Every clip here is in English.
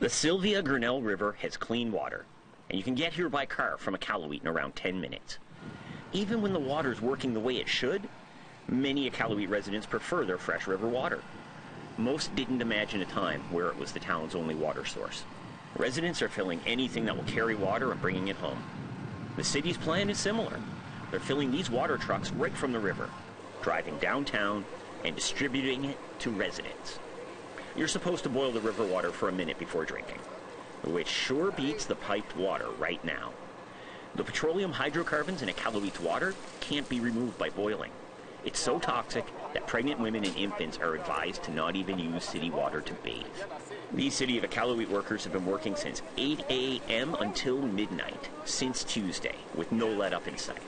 The Sylvia Grinnell River has clean water, and you can get here by car from Iqaluit in around 10 minutes. Even when the water's working the way it should, many Iqaluit residents prefer their fresh river water. Most didn't imagine a time where it was the town's only water source. Residents are filling anything that will carry water and bringing it home. The city's plan is similar. They're filling these water trucks right from the river, driving downtown and distributing it to residents. You're supposed to boil the river water for a minute before drinking, which sure beats the piped water right now. The petroleum hydrocarbons in a Iqaluit's water can't be removed by boiling. It's so toxic that pregnant women and infants are advised to not even use city water to bathe. These City of Iqaluit workers have been working since 8 a.m. until midnight, since Tuesday, with no let up in sight.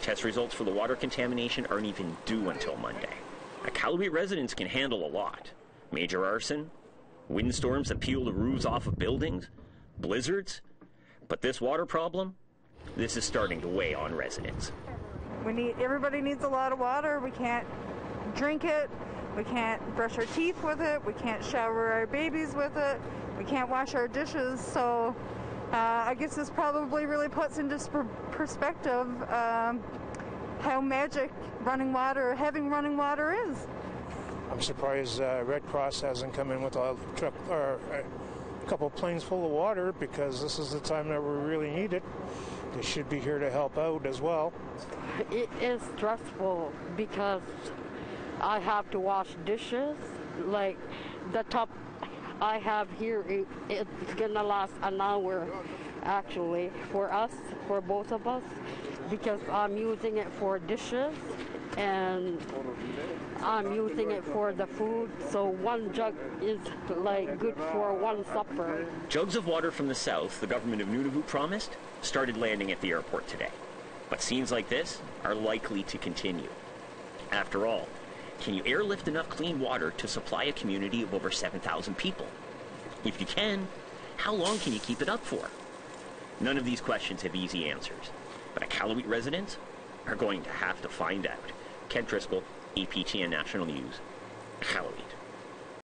Test results for the water contamination aren't even due until Monday. Iqaluit residents can handle a lot. Major arson, windstorms that peel the roofs off of buildings, blizzards. But this water problem, this is starting to weigh on residents. We need everybody needs a lot of water. We can't drink it. We can't brush our teeth with it. We can't shower our babies with it. We can't wash our dishes. So uh, I guess this probably really puts into sp- perspective um, how magic running water, having running water is. I'm surprised uh, Red Cross hasn't come in with a truck or a couple planes full of water because this is the time that we really need it. They should be here to help out as well. It is stressful because I have to wash dishes. Like the top I have here, it, it's gonna last an hour actually for us, for both of us, because I'm using it for dishes and um, I'm using it for the food. So one jug is like good for one supper. Jugs of water from the south, the government of Nunavut promised, started landing at the airport today. But scenes like this are likely to continue. After all, can you airlift enough clean water to supply a community of over 7,000 people? If you can, how long can you keep it up for? None of these questions have easy answers, but Iqaluit residents are going to have to find out. Ken Driscoll, APTN National News, Iqaluit.